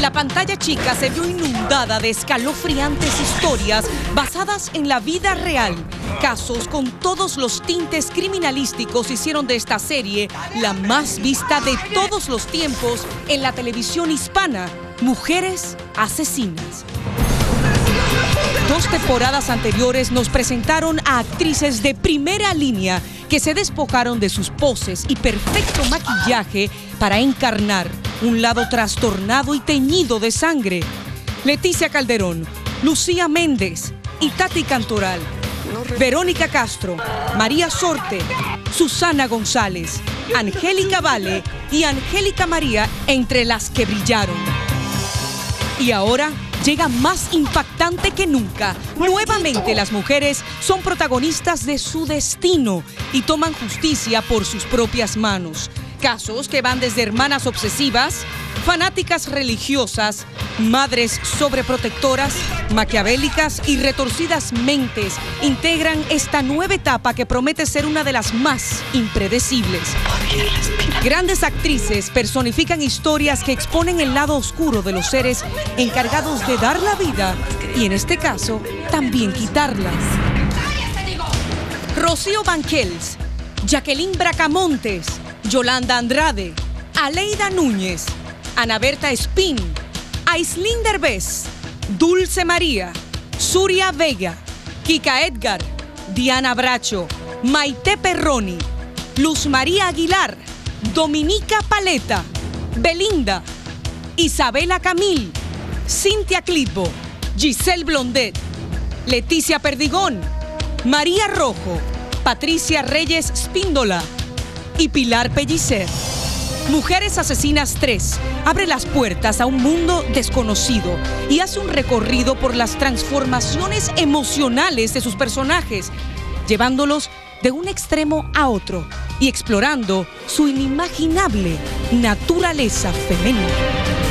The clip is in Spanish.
la pantalla chica se vio inundada de escalofriantes historias basadas en la vida real. Casos con todos los tintes criminalísticos hicieron de esta serie la más vista de todos los tiempos en la televisión hispana. Mujeres asesinas. Dos temporadas anteriores nos presentaron a actrices de primera línea que se despojaron de sus poses y perfecto maquillaje para encarnar un lado trastornado y teñido de sangre. Leticia Calderón, Lucía Méndez y Tati Cantoral, Verónica Castro, María Sorte, Susana González, Angélica Vale y Angélica María entre las que brillaron. Y ahora llega más impactante que nunca. Nuevamente las mujeres son protagonistas de su destino y toman justicia por sus propias manos. Casos que van desde hermanas obsesivas, fanáticas religiosas, madres sobreprotectoras, maquiavélicas y retorcidas mentes integran esta nueva etapa que promete ser una de las más impredecibles. Grandes actrices personifican historias que exponen el lado oscuro de los seres encargados de dar la vida y en este caso también quitarla. Rocío Banquels, Jacqueline Bracamontes, Yolanda Andrade, Aleida Núñez, Ana Berta Espín, Aislinn Derbez, Dulce María, Suria Vega, Kika Edgar, Diana Bracho, Maite Perroni, Luz María Aguilar, Dominica Paleta, Belinda, Isabela Camil, Cintia Clipo, Giselle Blondet, Leticia Perdigón, María Rojo, Patricia Reyes Spíndola y Pilar Pellicer. Mujeres Asesinas 3 abre las puertas a un mundo desconocido y hace un recorrido por las transformaciones emocionales de sus personajes, llevándolos de un extremo a otro y explorando su inimaginable naturaleza femenina.